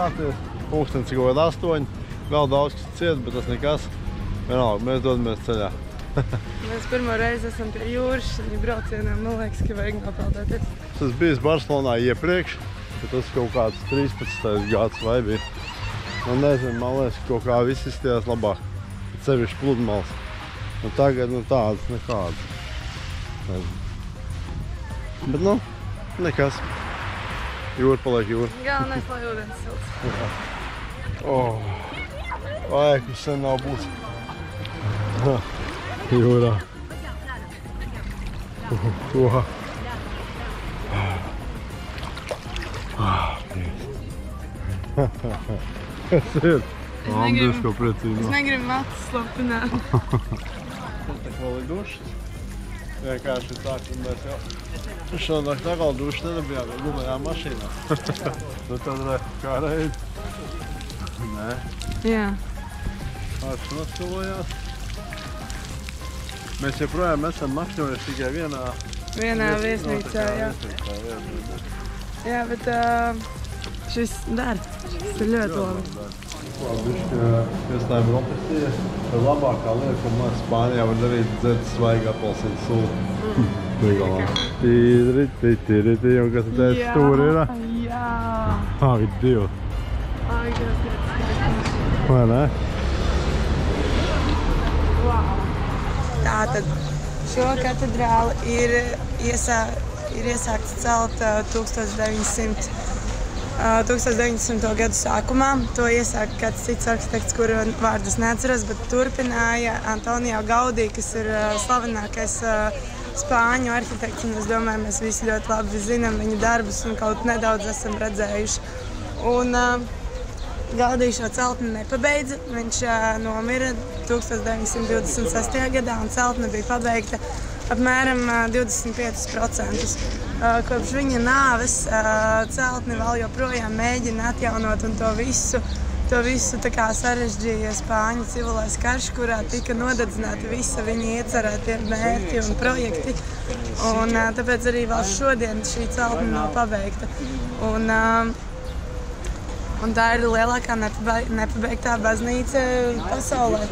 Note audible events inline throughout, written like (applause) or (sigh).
sācies. Pūkstens ir kaut kāda astoņi. Vēl daudz kas ciet, bet tas nekas. Vienalga, mēs dodamies ceļā. (laughs) Mēs pirmo reizi esam pie jūras braucienā. Man liekas, ka vajag nopeldēties. Es esmu bijis Barcelonā iepriekš, tas kaut kāds 13. gads vai bija. Man nezinu, man liekas, ka kaut kā viss izstījās labāk. Bet sevišķi pludmales. Un tagad, nu tādas nekādas. Nezinu. Bet, nu, nekas. Jūra paliek jūra. Galvenais, lai ūdens silts. Oh. Vai, kas sen nav būs. Jūrā. Uh, uh. Kas ir? Es Mam negribu- disko priecīgi. Es negribu matus slapināt. Tā vēl ir dušas. Vienkārši tā, ka mēs jau šodien dušas nedabījām, jo gumējām mašīnā. nu tad re, kā reiz. Nē, Jā. pāris noskavojās. Mēs joprojām esam nakšņojuši tikai vienā Vienā vies- viesnīcā, jā. viesnīcā, viesnīcā. Jā, bet uh, šis dar. Šis ir ļoti labi. Iestājuma profesija ir labākā lieta, ko man Spānijā var darīt, dzert svaigu apelsīnu sulu. Regalā. Tīri, tīri, tīri, tīri, un kas tad Jā, tur ir? Jā. Ai, Dievs. Ai, kas ir skaisti. Vai ne? Tātad šo katedrāli ir, iesā, ir iesākts celt uh, 1900. Uh, 1900. gadu sākumā to iesāka kāds cits arhitekts, kuru vārdus neatceros, bet turpināja Antonio Gaudī, kas ir uh, slavenākais uh, spāņu arhitekts. un Es domāju, mēs visi ļoti labi zinām viņa darbus un kaut nedaudz esam redzējuši. Un, Gaudījis šo celtni nepabeidza. Viņš nomira 1926. gadā, un celtne bija pabeigta apmēram uh, 25%. Uh, kopš viņa nāves celtni vēl joprojām mēģina atjaunot un to visu. To visu sarežģīja Spāņu civilais karš, kurā tika nodedzināti visi viņa iecerētie mērķi un projekti. Un, tāpēc arī vēl šodien šī celtne nav pabeigta. Un, Un tā ir lielākā nepabe- nepabeigtā baznīca pasaulē.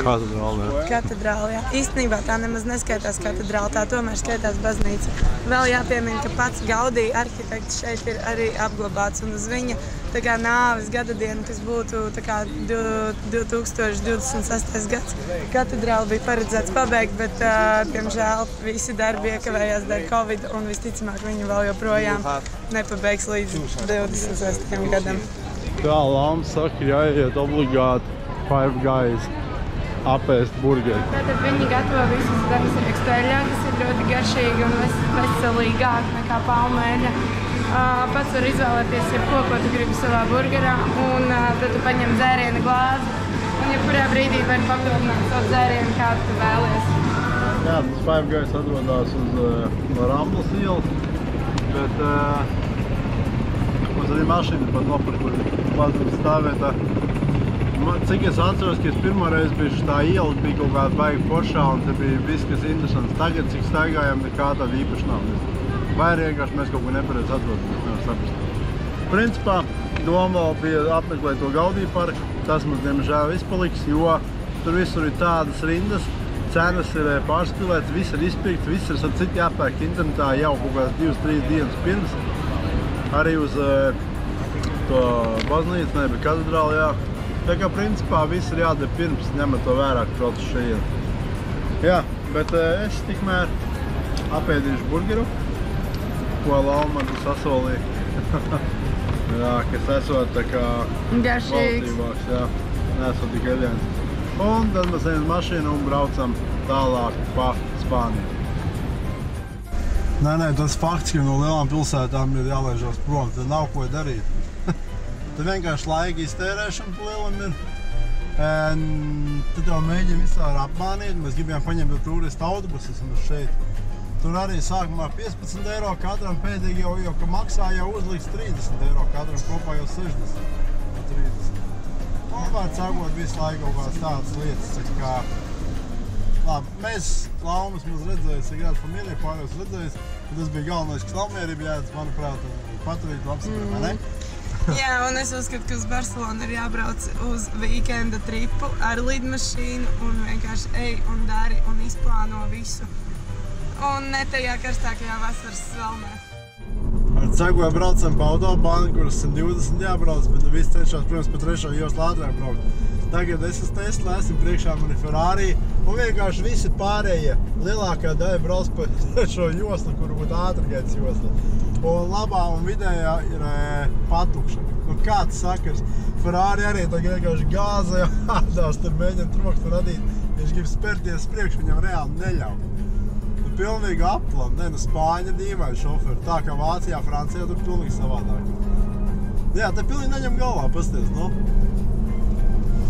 Katedrāli, jā. Katedrāle. Jā. Īstenībā tā nemaz neskaitās katedrāle, tā tomēr skaitās baznīca. Vēl jāpiemina, ka pats Gaudija arhitekts šeit ir arī apglabāts. Un uz viņa tā kā, nāves gada dienu, kas būtu tā kā, du- 2026. gads, katedrāle bija paredzēts pabeigt, bet, uh, diemžēl, visi darbi iekavējās dēļ Covid. Un visticamāk, viņi vēl joprojām nepabeigs līdz 26. gadam. Tā lāma saka, jāiet obligāti Five Guys apēst burgeri. Tātad viņi gatavo visus zemesrieks peļļā, kas ir ļoti garšīgi un ves- veselīgāk nekā palmēļa. Pats var izvēlēties, jebko, ko tu gribi savā burgerā, un tad tu paņem dzērienu glāzi, un jebkurā brīdī var papildināt savu dzērienu, kādu tu vēlies. Jā, tas Five Guys atrodas uz uh, Ramblas ielas, bet uh, mums arī mašīna pat nopirkusi mazliet stāvvietā. Man, cik es atceros, ka es pirmo reizi biju tā iela, bija kaut kāda baiga foršā un te bija viss, kas interesants. Tagad, cik staigājam, nekā tāda īpaši nav. Vai arī vienkārši mēs kaut ko nepareizi atrodam, mēs nevaram saprast. Principā doma bija apmeklēt to Gaudiju parku. Tas mums diemžēl izpaliks, jo tur visur ir tādas rindas, cenas ir eh, pārspīlētas, viss ir izpirkts, viss ir citu jāpērk internetā jau kaut kādas divas, trīs dienas pirms. Arī uz eh, to baznīcu, ne, bet katedrāli, jā. Tā kā principā viss ir jādara pirms, ņemot to vērā, uz šeit. Jā, bet eh, es tikmēr apēdīšu burgeru, ko Lama man sasolīja. (laughs) jā, kas esot tā kā kvalitīvāks, jā. Nesot tik eļļains. Un tad mēs ejam mašīnu un braucam tālāk pa Spāniju. Nē, nē, tas fakts, ka no lielām pilsētām ir jālaižās prom, tad nav ko darīt. Tad vienkārši laika iztērēšana lielam ir. Un tad jau mēģinām vispār apmānīt. Mēs gribējām paņemt turistu autobusus un šeit. Tur arī sākumā 15 eiro katram pēdīgi jau, jau ka maksā jau uzliks 30 eiro katram kopā jau 60 no 30. Un var cēgot visu laiku kaut kādas tādas lietas, kā Labi, mēs laumas mums redzējām, Sagrada familija pārējos redzējis. un Tas bija galvenais, kas Lamierī bija jādara, manuprāt, paturīt labs, mm. vai ne? Jā, un es uzskatu, ka uz Barcelonu ir jābrauc uz weekenda tripu ar lidmašīnu un vienkārši ej un dari un izplāno visu. Un ne tajā karstākajā vasaras svelmē. Ar cegoju braucam pa autobānu, kuras 120 jābrauc, bet viss cenšas, protams, pa trešo joslu ātrāk braukt. Tagad es esmu Tesla, esmu priekšā mani Ferrari, un vienkārši visi pārējie lielākā daļa brauc pa (laughs) trešo joslu, kur būtu ātrgaitas josla. Un labā un vidējā ir e, patukša. Nu, kāds sakars? Ferrari arī tagad vienkārši gāza (laughs) jau ādās, tur mēģina troksni radīt. Viņš grib spērties priekš, viņam reāli neļauj. Nu, pilnīgi aplam, ne, nu Spāņa dīvaini šoferi. Tā kā Vācijā, Francijā tur pilnīgi savādāk. Jā, te pilnīgi neņem galvā, pasties, nu.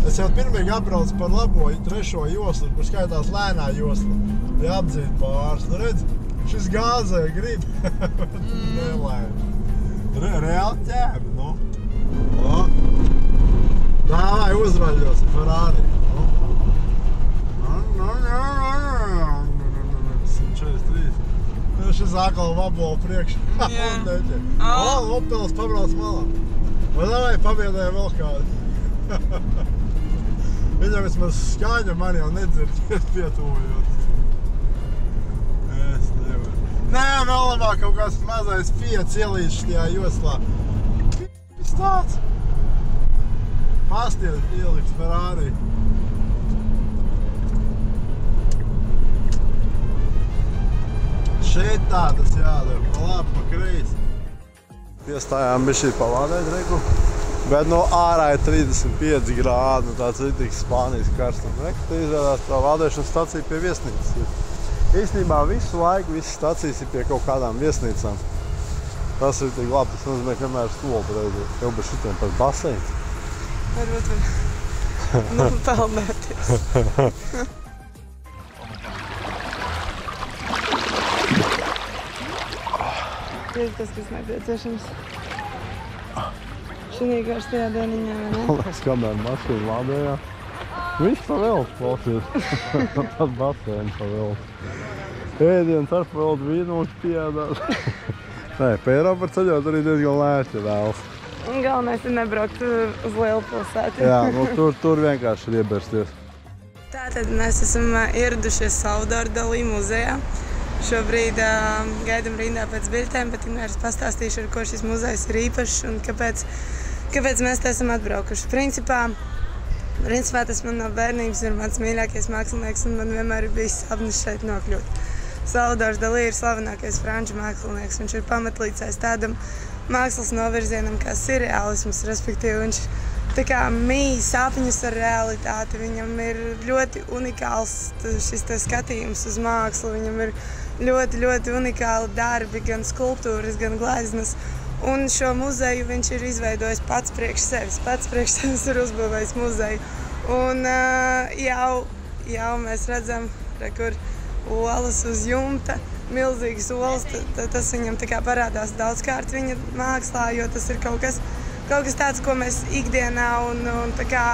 Es jau pirmīgi apbraucu par labo trešo joslu, kur skaitās lēnā josla. Ja apdzīt pāris, nu redz, šis gāzē grib. Nelēm. Re, reāli ķēmi, nu. O. Dāvai uzvaļos Ferrari. Nu. Nu, nu, nu, nu, nu, nu, nu, nu, 143. Nu, Šis atkal vabola priekšā. Jā. Un neķer. Ā. O, Opels pabrauc malā. Vai davai pabiedēja vēl kādu? Viņam vismaz skaņa man jau nedzird, pietuvojot. Nē, vēl labāk kaut kāds mazais piec ielīdz šajā joslā. Kas tāds? Pasties ieliks Ferrari. Šeit tā tas jādara, pa labi, pa kreisi. Piestājām bišķi pavādēt reku. Bet no ārā ir 35 grādi, nu tāds rītīgs Spānijas karstums. Reku, te izrādās tā vādēšanas stacija pie viesnīcas. ir. Īstenībā visu laiku visas stacijas ir pie kaut kādām viesnīcām. Tas ir tik labi, tas nozīmē, ka vienmēr stoli reizi jau bez šitiem pat baseins. Varbūt var (laughs) nu, pelnēties. (laughs) Ir tas, kas nepieciešams. Šī karstajā dieniņā, vai ne? Liekas, kamēr mašīna lādējā. Viss pa veltu klausies. (laughs) Pat basēni pa veltu. Ēdienas ar pa veltu vīnu mums pieēdās. (laughs) Nē, pa Eiropu ceļot arī diezgan lēti vēlas. Un galvenais ir nebraukt uh, uz lielu pilsētu. Jā, nu tur, tur vienkārši ir iebersties. Tātad mēs esam ā, ieradušies Saudāru Dalī muzejā. Šobrīd uh, gaidām rindā pēc biļetēm, bet tikmēr es pastāstīšu, ar ko šis muzejs ir īpašs un kāpēc, kāpēc mēs te esam atbraukuši. Principā, principā tas man no bērnības ir mans mīļākais mākslinieks un man vienmēr ir bijis sapnis šeit nokļūt. Saudārs Dalī ir slavenākais franču mākslinieks. Viņš ir pamatlīdzējis tādam mākslas novirzienam kā surreālisms, respektīvi viņš tā kā mīja sapņus ar realitāti. Viņam ir ļoti unikāls šis te skatījums uz mākslu. Viņam ir ļoti, ļoti unikāli darbi, gan skulptūras, gan gleznas. Un šo muzeju viņš ir izveidojis pats priekš sevis. Pats priekš sevis ir uzbūvējis muzeju. Un uh, jau, jau mēs redzam, re, kur olas uz jumta, milzīgas olas. ta- ta- Tas viņam tā kā parādās daudzkārt viņa mākslā, jo tas ir kaut kas, kaut kas tāds, ko mēs ikdienā un, un tā kā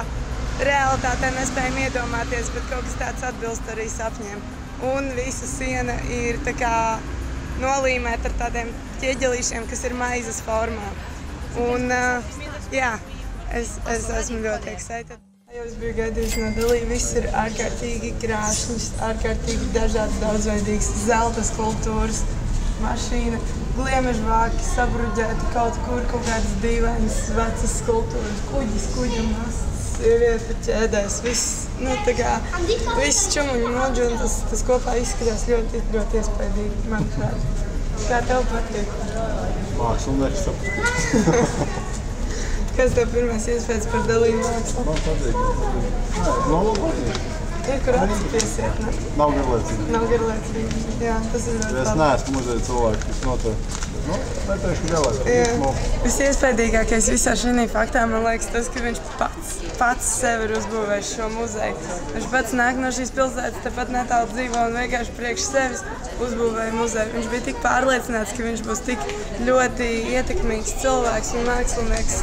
realitātē nespējam iedomāties, bet kaut kas tāds atbilst arī sapņiem. Un visa siena ir tā kā nolīmēta ar tādiem ķieģelīšiem, kas ir maizes formā. Un, uh, jā, es, es esmu ļoti excited. Jau es biju gaidījis no dalībiem. Viss ir ārkārtīgi krāšņs, ārkārtīgi dažāds, daudzveidīgs. Zelta skulptūras, mašīna, gliemeža vāki, sabruģēti kaut kur, kaut kādas dīvainas, vecas skulptūras, kuģis, kuģa masts, sieviete ķēdēs. Viss, nu, tā kā, viss čumuļu noģi un tas, tas kopā izskatās ļoti, ļoti iespaidīgi, manuprāt. Kā tev patīk? Mākslinieks. (laughs) Kas tev pirmais iespējas par dalību mākslu? Man patīk. Nē, man patīk. Ir, kur atspiesiet, ne? Nav garlaicīgi. Nav garlaicīgi. Jā, tas ir ļoti Es labi. neesmu muzeja cilvēks, kas noteikti. Nu. Visiespējīgākais visā šajā faktā man liekas tas, ka viņš pats, pats sev ir uzbūvējis šo muzeju. Viņš pats nāk no šīs pilsētas, tepat netālu dzīvo un vienkārši priekš sevis uzbūvēja muzeju. Viņš bija tik pārliecināts, ka viņš būs tik ļoti ietekmīgs cilvēks un mākslinieks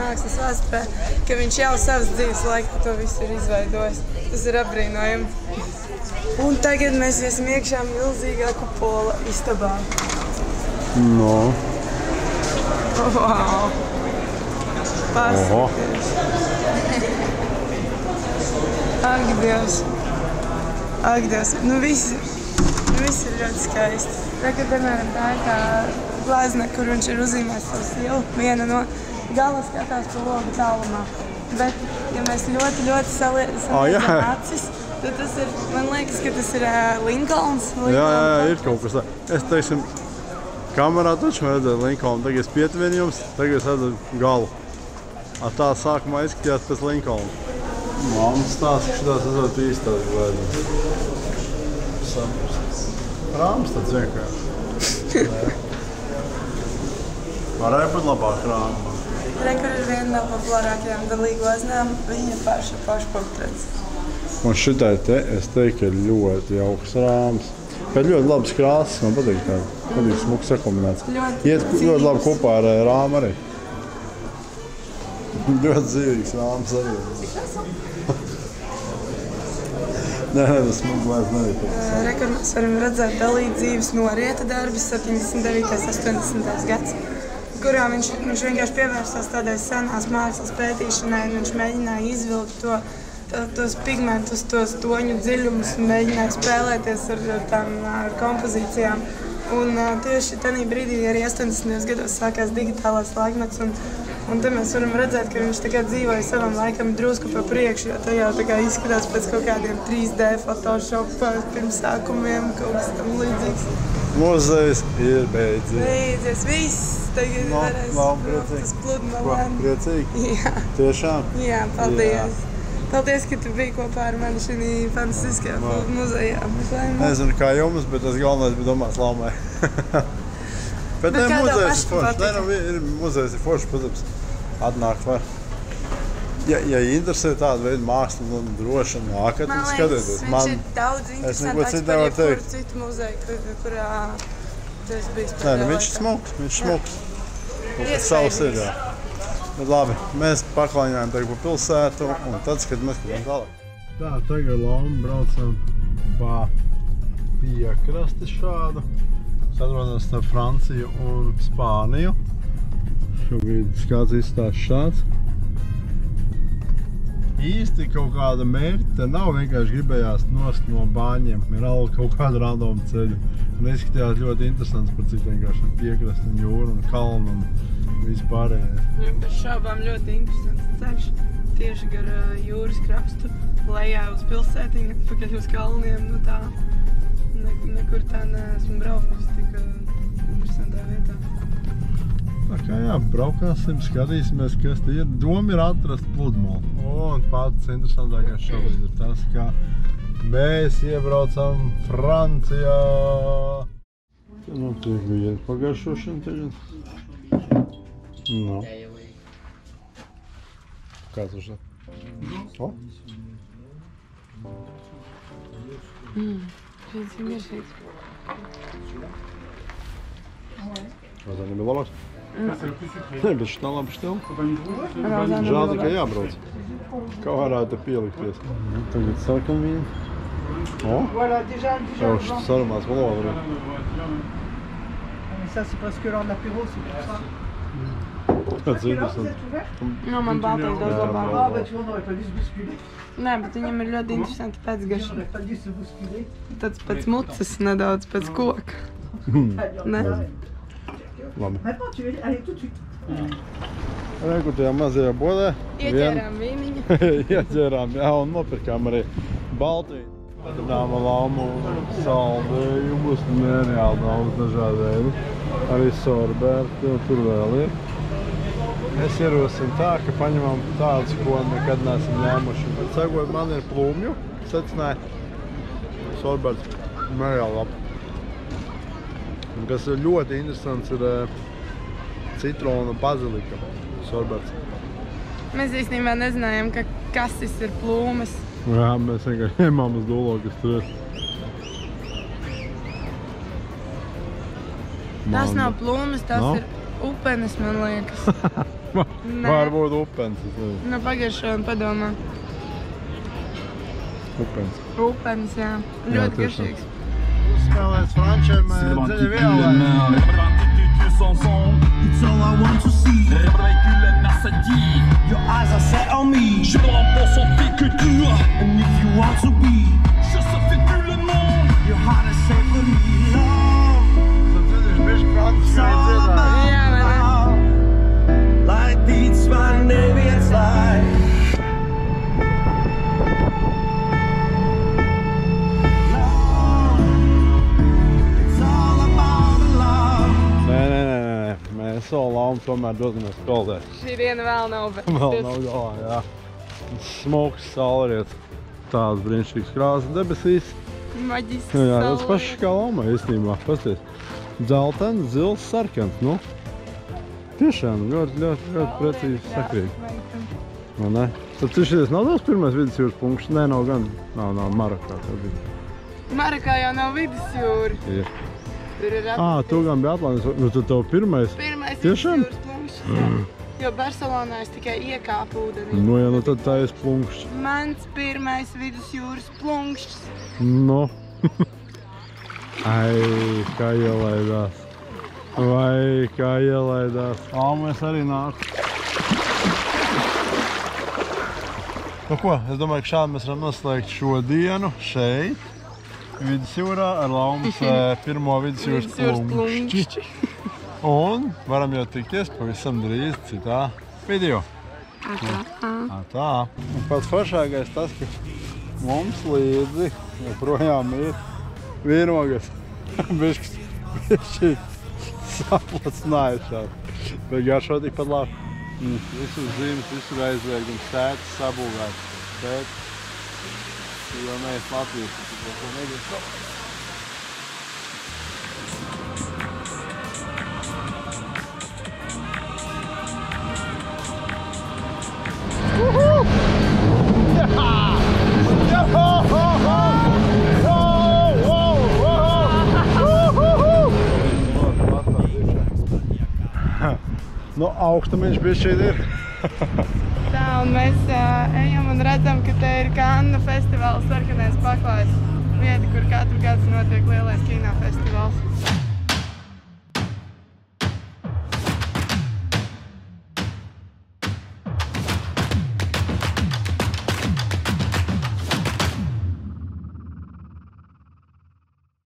mākslas vēsturē, ka viņš jau savas dzīves laikā to visu ir izveidojis. Tas ir apbrīnojami. Un tagad mēs esam iekšā milzīgā kupola istabā. No. Wow. Paskaties. Ak, Dievs. Ak, Dievs. Nu, viss, nu, viss ir ļoti skaisti. Tagad, piemēram, tā ir tā glazna, kur viņš ir uzzīmējis savu stilu. Viena no gala skatās pa logu tālumā. Bet, ja mēs ļoti, ļoti Ā, jā. saliekam acis, tad tas ir, man liekas, ka tas ir uh, Linkolns. Jā, jā, jā, ir kaut kas tāds. Es teiksim, kamerā taču redzēju Linkolnu. Tagad es pietuvinu jums, tagad es redzu galu. A tā sākumā izskatījās pēc Linkolna. Mamma stāsta, ka šitās esot īstās. Saprast. Rāms tāds vienkārši. Varēja būt labāk rāmā. Rekord ir viena no populārākajām galīgi gleznām. Viņa paša pašportrets. Un šitai te, es teiktu, ir ļoti jauks rāms. Bet ļoti labs krāsas, man patīk tā. Patīk smuks sakombināts. Ļoti Iet ļoti labi kopā ar eh, rāmu arī. (laughs) ļoti dzīvīgs rāms arī. (laughs) Nē, nē, tas smagi vairs nevajag. Rekord mēs varam redzēt dalīt dzīves norieta darbus 79. un 80. gads, kurā viņš, viņš vienkārši pievērsās tādai senās mākslas pētīšanai un viņš mēģināja izvilkt to, tos pigmentus, tos toņu dziļumus un mēģināja spēlēties ar, tām, ar kompozīcijām. Un tieši tajā brīdī, arī 80. gados, sākās digitālais laikmets. Un, un te mēs varam redzēt, ka viņš dzīvoja savam laikam drusku pa priekšu, jo tā jau tā kā izskatās pēc kaut kādiem 3D Photoshop pirmsākumiem, kaut kas tam līdzīgs. Muzejs ir beidzies. Beidzies viss, tagad No, varēs no, braukt uz pludmalēm. priecīgi? (laughs) Jā, Tiešām? jā, paldies. Paldies, ka tu biji kopā ar mani šajā fantastiskajā filmu muzejā. Nezinu, kā jums, bet tas galvenais bija domāts laumai. (laughs) bet ne, kā tev muzejs ir foršs. Nē, nu, ir muzejs ir foršs, protams. Atnākt var. Ja, ja interesē tāda veida māksla, nu, droši nākat Man un skatieties. viņš ir daudz interesantāks par jebkuru citu muzeju, kur, kurā tu esi bijis. Nē, nu, viņš ir smuks, viņš ir smuks. Savs ir, jā. Bet labi, mēs paklaņājam tagad pa pilsētu un tad skatāmies, kur mēs tālāk. Tā, tagad Loma braucam pa piekrasti šādu. Satrodamies starp Franciju un Spāniju. Šobrīd skats izstāsts šāds. Īsti kaut kāda mērķa nav, vienkārši gribējās nost no bāņiem, vienalga kaut kādu random ceļu. Un izskatījās ļoti interesants, par cik vienkārši piekrasti un jūra un kalnu un vispārējais. Jā, Bez šaubām ļoti interesants ceļš. Tieši gar uh, jūras krastu, lejā uz pilsētiņu, pakaļ uz kalniem. Nu tā, ne, nekur tā neesmu braukusi tik uh, interesantā vietā. Tā kā jā, braukāsim, skatīsimies, kas te ir. Doma ir atrast pludmali. Un pats interesantākais šobrīd ir tas, ka mēs iebraucam Francijā. Nu, tiek viena pagaršošana tagad. isso? Não. Por causa já. (laughs) Ó. Hum, gente, minha gente. Mas olha, meu valor. Беш на обштел. Жадика я брал. Кавара это пелый пес. Это ведь сорком видит. О, ça je suis o mais à ce moment-là, on va Mais ça, c'est parce que là, on a c'est pour ça. Kāds interesants. Nu, man baltais daudz Jā, labāk. N'aurait pas dû se bousculer. Nē, bet viņam ir ļoti interesanti bousculer. Tāds pēc mucas, nedaudz pēc koka. (laughs) Ne. Labi. Re, kur tajā mazajā bodē. Ieķērām vīniņu. (laughs) Ieķērām, jā, un nopirkām arī Baltiju. Padinām laumu saldējumus, nereāli daudz dažādu veidu. Arī sorbērti, tur vēl ir. Es ierosinu tā, ka paņemam tādus, ko nekad neesam ņēmuši. Bet sakot, man ir plūmju, secināja labi. Un kas ir ļoti interesants, ir eh, citrona bazilika sorbērts. Mēs īstenībā nezinājām, ka kasis ir plūmes. Jā, mēs vienkārši ņēmām uz dolo, kas tur ir. Tas nav plūmes, tas Nav? ir upenes, man liekas. (laughs) Var vår Opens. Nu Fagersjön på It's all I want to see. Your eyes on me. Je. And if you want to be, je sais plus le nom. Your heart is set for me. Love. Ça, c'est des biches It's all about love Nē, nē, nē. Mēs savu laumu tomēr dodamies peldēt. Šī diena vēl nav Vēl beigusies. nav galā, jā. Smoks, saulriet. Tāds brīnišķīgs krāsa debesīs. Maģisks. Nu, jā, tas saulriet. pašs kā laumā īstenībā. Pasties. Dzeltens, zils, sarkans. Nu, tiešām ļoti, ļoti, ļoti precīzi sakrīt. Nu, ne? Tad šis nav tavs pirmais vidusjūras punkts. Nē, nav gan. Nav, nav bija. Marakā jau nav vidusjūra. Ir. Tur ir Ā, tu gan biji Atlantijas. Nu, tad tev pirmais. pirmais Tiešām? vidusjūras punkts. jā. Jo Barcelonā es tikai iekāpu ūdenī. Nu, ja nu tad tā ir punkts. Mans pirmais vidusjūras plunkšs. Nu. (laughs) Ai, kā ielaidās. Vai kā ielaidās. Ā, mēs arī nāk. Nu ko, es domāju, ka šādi mēs varam noslēgt šo dienu šeit. Vidusjūrā ar Laumas (laughs) pirmo vidusjūras plunkšķi. (laughs) Un varam jau tikties pavisam drīz citā video. Tā, tā. Un pats foršākais tas, ka mums līdzi joprojām ir vienogas. (laughs) Bišķis, bišķi saplacinājušās. Bet garšo tikpat labi. Mm. Visur zīmes, visur aizliegums, sētas sabūvēts. Bet, jau neesi Latvijas, tu to ko negribi. Augstumiņš bija šeit ir. (laughs) Tā, un mēs uh, ejam un redzam, ka te ir Kannu festivāls sarkanais paklājs. Vieta, kur katru gadu notiek lielais kino festivāls.